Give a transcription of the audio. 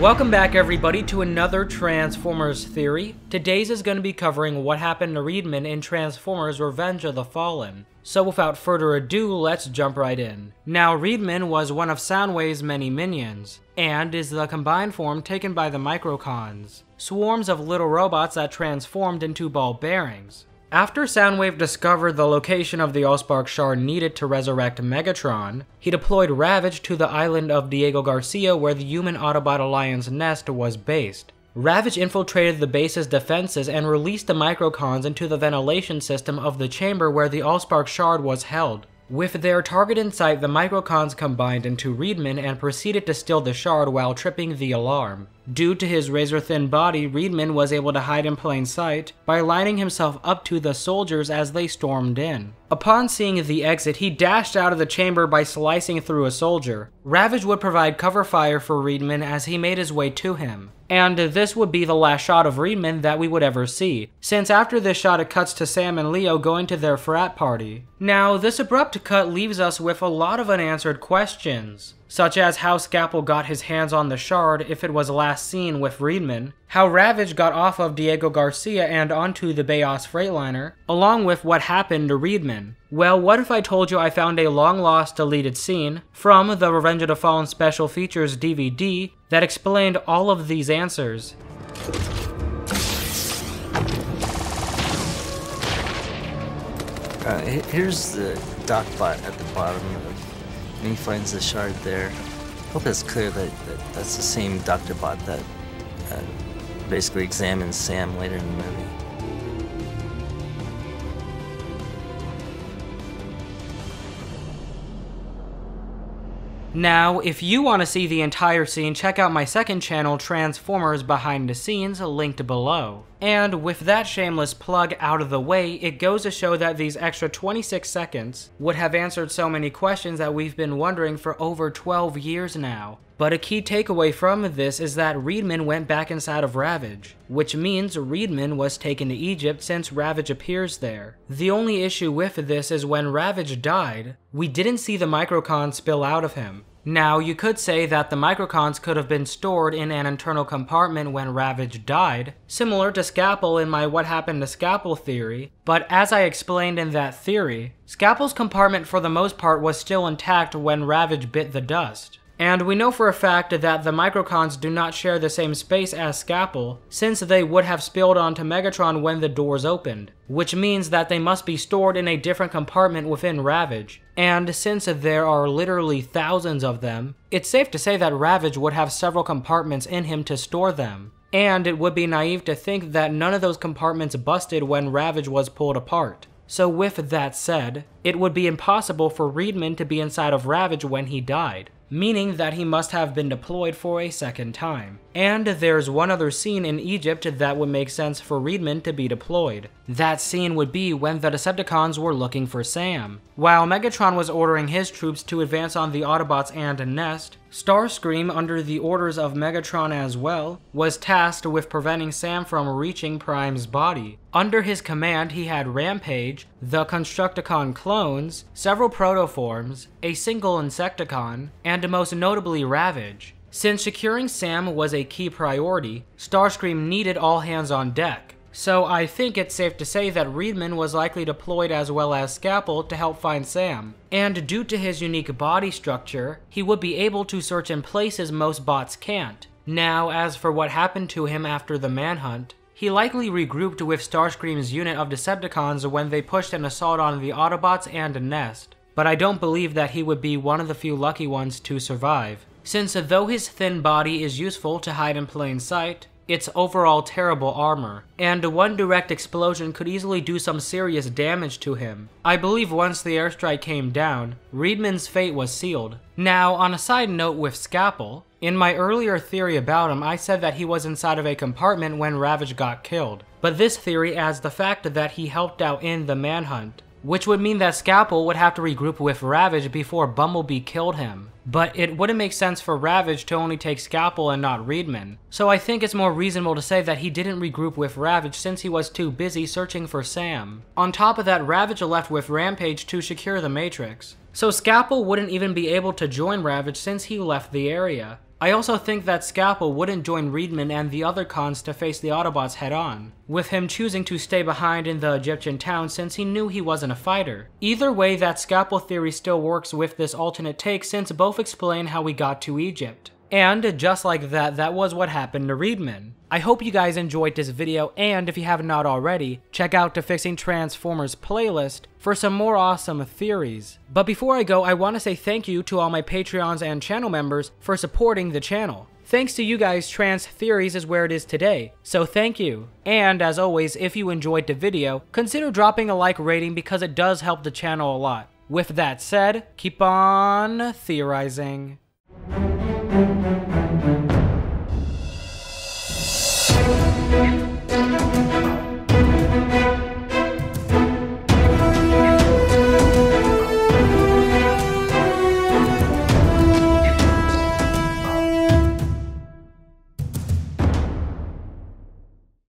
Welcome back everybody to another Transformers theory. Today's is going to be covering what happened to Reedman in Transformers Revenge of the Fallen. So without further ado, let's jump right in. Now Reedman was one of Soundwave's many minions, and is the combined form taken by the Microcons, swarms of little robots that transformed into ball bearings. After Soundwave discovered the location of the Allspark shard needed to resurrect Megatron, he deployed Ravage to the island of Diego Garcia where the Human Autobot Alliance nest was based. Ravage infiltrated the base's defenses and released the Microcons into the ventilation system of the chamber where the Allspark shard was held. With their target in sight, the Microcons combined into Reedman and proceeded to steal the shard while tripping the alarm. Due to his razor-thin body, Reedman was able to hide in plain sight by lining himself up to the soldiers as they stormed in. Upon seeing the exit, he dashed out of the chamber by slicing through a soldier. Ravage would provide cover fire for Reedman as he made his way to him. And this would be the last shot of Reedman that we would ever see, since after this shot it cuts to Sam and Leo going to their frat party. Now, this abrupt cut leaves us with a lot of unanswered questions such as how Scalpel got his hands on the shard if it was last seen with Reedman, how Ravage got off of Diego Garcia and onto the Bayos Freightliner, along with what happened to Reedman. Well, what if I told you I found a long lost deleted scene from the Revenge of the Fallen Special Features DVD that explained all of these answers? Uh, here's the dock bot at the bottom and he finds the shard there. Hope it's clear that, that that's the same Dr. Bot that uh, basically examines Sam later in the movie. Now, if you want to see the entire scene, check out my second channel, Transformers Behind the Scenes, linked below. And with that shameless plug out of the way, it goes to show that these extra 26 seconds would have answered so many questions that we've been wondering for over 12 years now. But a key takeaway from this is that Reedman went back inside of Ravage, which means Reedman was taken to Egypt since Ravage appears there. The only issue with this is when Ravage died, we didn't see the microcon spill out of him. Now, you could say that the microcons could have been stored in an internal compartment when Ravage died, similar to Scalpel in my What Happened to Scalpel theory, but as I explained in that theory, Scalpel's compartment for the most part was still intact when Ravage bit the dust. And we know for a fact that the Microcons do not share the same space as Scalpel, since they would have spilled onto Megatron when the doors opened, which means that they must be stored in a different compartment within Ravage. And since there are literally thousands of them, it's safe to say that Ravage would have several compartments in him to store them. And it would be naive to think that none of those compartments busted when Ravage was pulled apart. So with that said, it would be impossible for Reedman to be inside of Ravage when he died meaning that he must have been deployed for a second time. And there's one other scene in Egypt that would make sense for Reedman to be deployed. That scene would be when the Decepticons were looking for Sam. While Megatron was ordering his troops to advance on the Autobots and Nest, Starscream, under the orders of Megatron as well, was tasked with preventing Sam from reaching Prime's body. Under his command, he had Rampage, the Constructicon clones, several protoforms, a single Insecticon, and most notably Ravage. Since securing Sam was a key priority, Starscream needed all hands on deck. So I think it's safe to say that Reedman was likely deployed as well as Scalpel to help find Sam. And due to his unique body structure, he would be able to search in places most bots can't. Now, as for what happened to him after the manhunt, he likely regrouped with Starscream's unit of Decepticons when they pushed an assault on the Autobots and Nest, but I don't believe that he would be one of the few lucky ones to survive. Since though his thin body is useful to hide in plain sight, its overall terrible armor, and one direct explosion could easily do some serious damage to him. I believe once the airstrike came down, Reedman's fate was sealed. Now, on a side note with Scalpel, in my earlier theory about him, I said that he was inside of a compartment when Ravage got killed. But this theory adds the fact that he helped out in the manhunt, which would mean that Scalpel would have to regroup with Ravage before Bumblebee killed him. But it wouldn't make sense for Ravage to only take Scalpel and not Reedman. So I think it's more reasonable to say that he didn't regroup with Ravage since he was too busy searching for Sam. On top of that, Ravage left with Rampage to secure the Matrix. So Scalpel wouldn't even be able to join Ravage since he left the area. I also think that Scalpel wouldn't join Reedman and the other cons to face the Autobots head on, with him choosing to stay behind in the Egyptian town since he knew he wasn't a fighter. Either way, that Scalpel theory still works with this alternate take since both explain how we got to Egypt. And just like that, that was what happened to Reedman. I hope you guys enjoyed this video, and if you have not already, check out the Fixing Transformers playlist for some more awesome theories. But before I go, I want to say thank you to all my Patreons and channel members for supporting the channel. Thanks to you guys, Trans Theories is where it is today, so thank you. And as always, if you enjoyed the video, consider dropping a like rating because it does help the channel a lot. With that said, keep on theorizing.